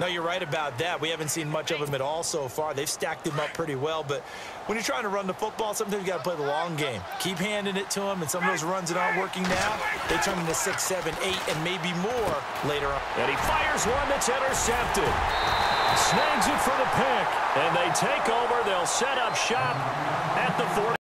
No, you're right about that. We haven't seen much of them at all so far. They've stacked them up pretty well, but when you're trying to run the football, sometimes you got to play the long game. Keep handing it to them, and some of those runs that aren't working now, they turn into six, seven, eight, and maybe more later on. And he fires one that's intercepted. Snags it for the pick, and they take over. They'll set up shop at the 40.